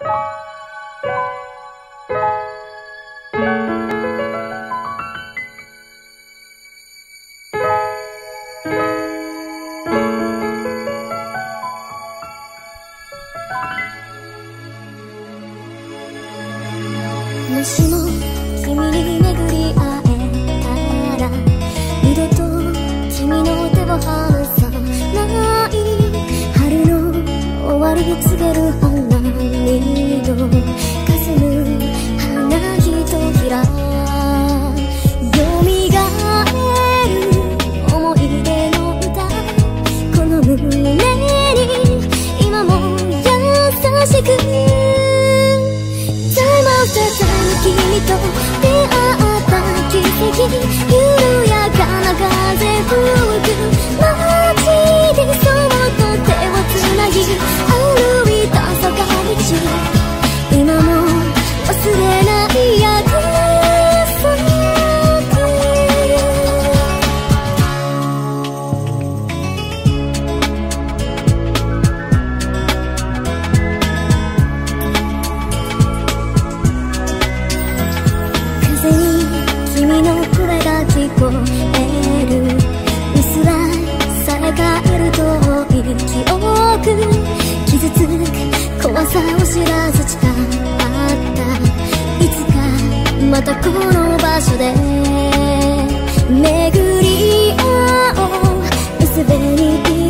もしも君に巡り会えたら二度と君の手を離さない春の終わり告げる緩やかな風吹く。さを知らず誓ったいつかまたこの場所で。巡り合おう薄紅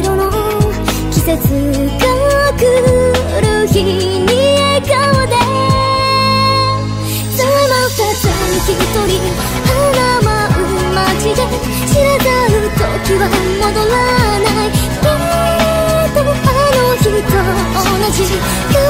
色の季節が来る日に笑顔で。Time after time 一人花舞う街で知らざる時は戻らない。きっとあの日と同じ。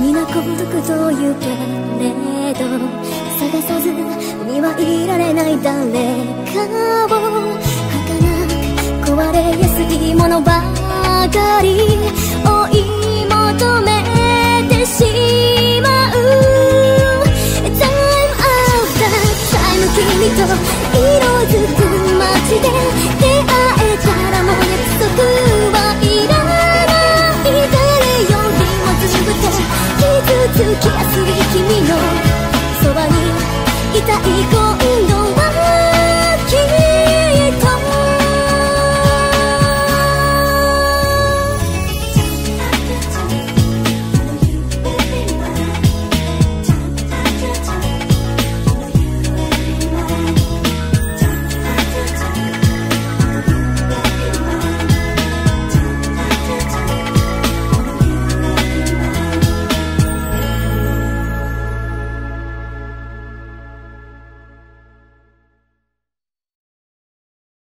皆孤独と言うけれど探さずにはいられない誰かを儚く壊れやすいものばかり追い求めてしまう。Time after time 君と色づく街できやすい君のそばにいたい子